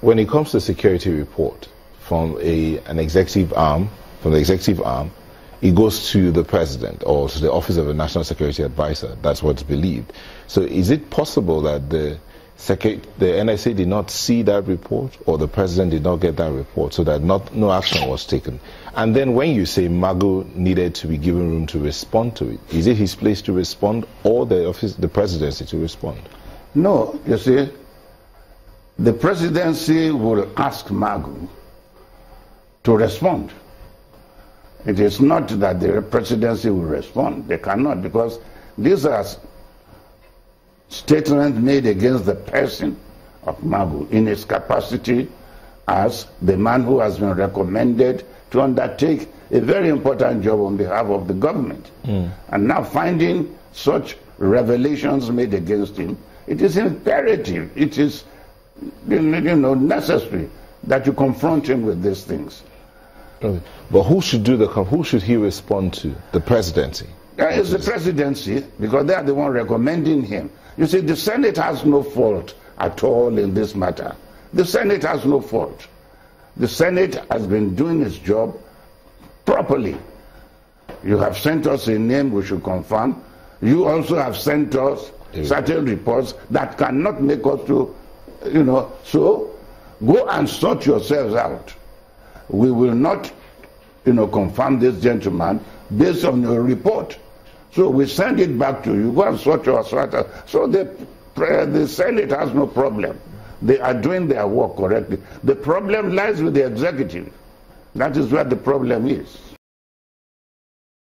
when it comes to security report from a, an executive arm, from the executive arm, it goes to the president or to the office of a national security advisor. That's what's believed. So is it possible that the the NSA did not see that report or the president did not get that report so that not, no action was taken. And then when you say Magu needed to be given room to respond to it, is it his place to respond or the office, the presidency to respond? No, you see, the presidency will ask Magu to respond. It is not that the presidency will respond. They cannot because these are statements made against the person of Magu in his capacity as the man who has been recommended to undertake a very important job on behalf of the government. Mm. And now finding such revelations made against him, it is imperative, it is you know, necessary that you confront him with these things. But who should do the who should he respond to? The presidency. it's the presidency because they are the one recommending him. You see, the Senate has no fault at all in this matter. The Senate has no fault. The Senate has been doing its job properly. You have sent us a name we should confirm. You also have sent us certain reports that cannot make us to, you know, so go and sort yourselves out. We will not, you know, confirm this gentleman based on your report. So we send it back to you. Go and sort your sort. So the, uh, the Senate has no problem. They are doing their work correctly. The problem lies with the executive. That is where the problem is.